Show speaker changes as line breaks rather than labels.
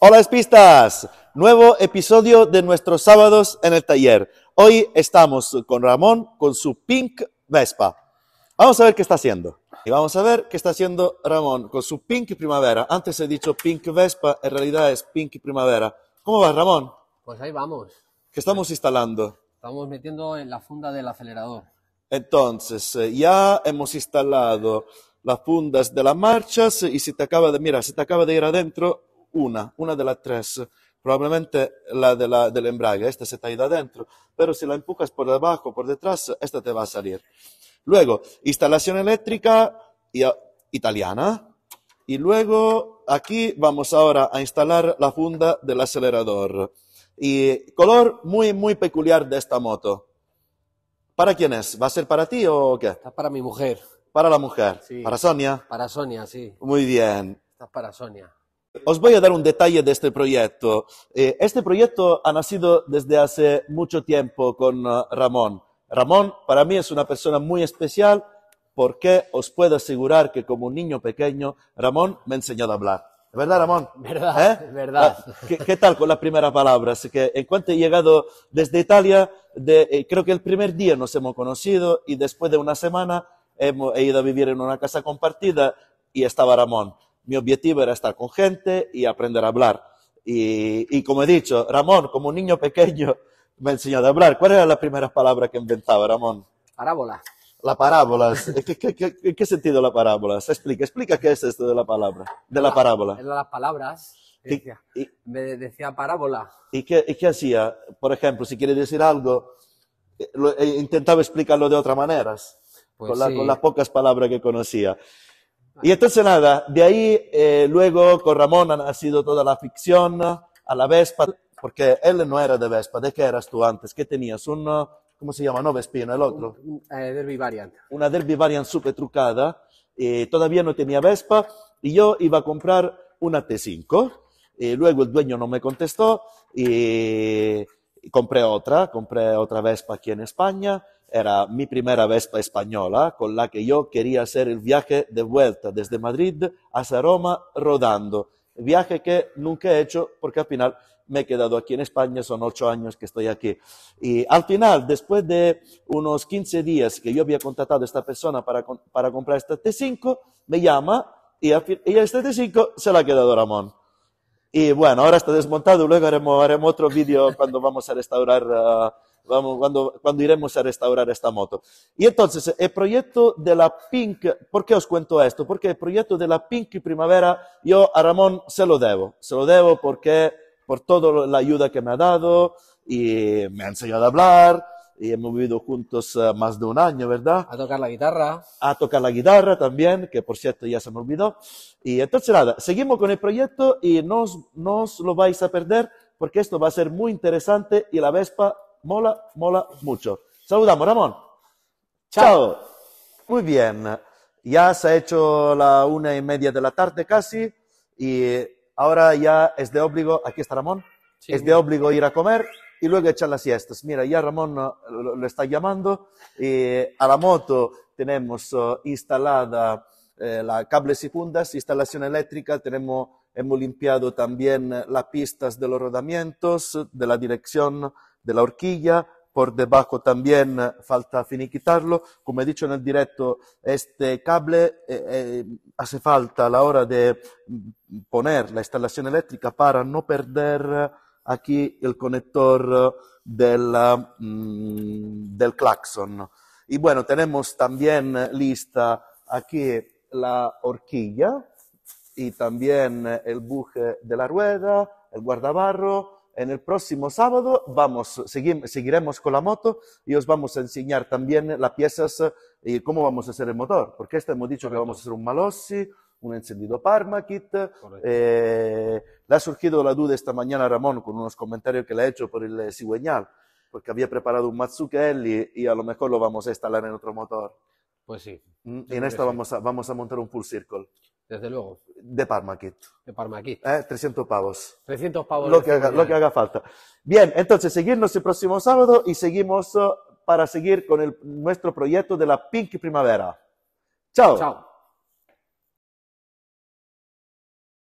Hola espistas, nuevo episodio de nuestros sábados en el taller. Hoy estamos con Ramón con su Pink Vespa. Vamos a ver qué está haciendo. Y vamos a ver qué está haciendo Ramón con su Pink Primavera. Antes he dicho Pink Vespa, en realidad es Pink Primavera. ¿Cómo va Ramón?
Pues ahí vamos.
¿Qué estamos instalando?
Estamos metiendo en la funda del acelerador.
Entonces, eh, ya hemos instalado las fundas de las marchas y se te acaba de, mira, se te acaba de ir adentro una, una de las tres. Probablemente la, de la del embrague, esta se te ha ido adentro, pero si la empujas por debajo, por detrás, esta te va a salir. Luego, instalación eléctrica y- italiana. Y luego, aquí vamos ahora a instalar la funda del acelerador. Y color muy, muy peculiar de esta moto. ¿Para quién es? ¿Va a ser para ti o qué?
Está para mi mujer.
Para la mujer.
Sí.
Para Sonia.
Para Sonia, sí.
Muy bien.
Está para Sonia.
Os voy a dar un detalle de este proyecto. Eh, este proyecto ha nacido desde hace mucho tiempo con eh, Ramón. Ramón para mí es una persona muy especial porque os puedo asegurar que como un niño pequeño, Ramón me ha enseñado a hablar. ¿Es verdad, Ramón?
Verdad,
¿Eh?
verdad.
Ah, ¿Qué, qué tal con las primeras palabras? Que en cuanto he llegado desde Italia, de- eh, creo que el primer día nos hemos conocido y después de una semana hemos, he ido a vivir en una casa compartida y estaba Ramón. Mi objetivo era estar con gente y aprender a hablar. Y, y como he dicho, Ramón, como un niño pequeño, me ha enseñado a hablar. ¿Cuál era la primera palabra que inventaba, Ramón?
Parábola.
La parábola. ¿Qué, qué, qué, ¿En qué sentido la parábola? Explica, explica qué es esto de la palabra, de la parábola.
Eran las palabras. Decía,
y-
me decía parábola.
¿Y qué, y qué hacía? Por ejemplo, si quiere decir algo, eh, lo- eh, intentaba explicarlo de otras maneras,
Pues
con, la-
sí.
con las pocas palabras que conocía. Y entonces nada, de ahí eh, luego con Ramón ha nacido toda la ficción a la Vespa, porque él no era de Vespa, ¿de qué eras tú antes? ¿Qué tenías? Un, ¿cómo se llama? No Vespino, el otro.
Un- eh, Derby Variant.
Una Derby Variant super trucada, eh, todavía no tenía Vespa, y yo iba a comprar una T5, y luego el dueño no me contestó, y, compré otra, compré otra Vespa aquí en España, era mi primera Vespa española, con la que yo quería hacer el viaje de vuelta desde Madrid hasta Roma rodando, viaje que nunca he hecho porque al final me he quedado aquí en España, son ocho años que estoy aquí. Y al final, después de unos 15 días que yo había contratado a esta persona para, para comprar esta T5, me llama y, y esta T5 se la ha quedado Ramón. Y bueno, ahora está desmontado, luego haremos, haremos otro vídeo cuando vamos a restaurar, ah, vamos, cuando, cuando iremos a restaurar esta moto. Y entonces, el proyecto de la Pink, ¿por qué os cuento esto? Porque el proyecto de la Pink Primavera, yo a Ramón se lo debo. Se lo debo porque, por toda la ayuda que me ha dado y me ha enseñado a hablar y hemos vivido juntos ah, más de un año, ¿verdad?
A tocar la guitarra.
a tocar la guitarra también, que por cierto ya se me olvidó. Y entonces nada, seguimos con el proyecto y no os, no os lo vais a perder porque esto va a ser muy interesante y la Vespa mola, mola mucho. Saludamos, Ramón. Chao. Muy bien. Ya se ha hecho la una y media de la tarde casi y ahora ya es de obligo, aquí está Ramón,
Sí.
es de obligo ir a comer y luego echar las siestas. Mira, ya Ramón uh, lo, está llamando y a la moto tenemos uh, instalada eh, la cables y fundas, instalación eléctrica, tenemos, hemos limpiado también eh, las pistas de los rodamientos, de la dirección de la horquilla, por debajo también eh, falta finiquitarlo. Como he dicho en el directo, este cable eh, eh, hace falta a la hora de mm, poner la instalación eléctrica para no perder eh, aquí el conector eh, del, ah, mm, del claxon. Y bueno, tenemos también eh, lista aquí la horquilla y también eh, el buje de la rueda, el guardabarro. En el próximo sábado vamos, seguiremos con la moto y os vamos a enseñar también las piezas eh, y cómo vamos a hacer el motor. Porque este hemos dicho que vamos a hacer un Malossi, un encendido Parmakit. Eh, le ha surgido la duda esta mañana a Ramón con unos comentarios que le ha hecho por el eh, cigüeñal, porque había preparado un Mazzucchelli y a lo mejor lo vamos a instalar en otro motor.
Pues sí,
Mm, Y en esta
sí.
vamos a, vamos a montar un full circle
desde luego.
de Parmakit.
De Parmaquí.
¿eh? 300 pavos.
300 pavos.
Lo que, haga, lo que haga falta. Bien, entonces seguirnos el próximo sábado y seguimos eh, para seguir con el- nuestro proyecto de la Pink Primavera. Chao.
Chao.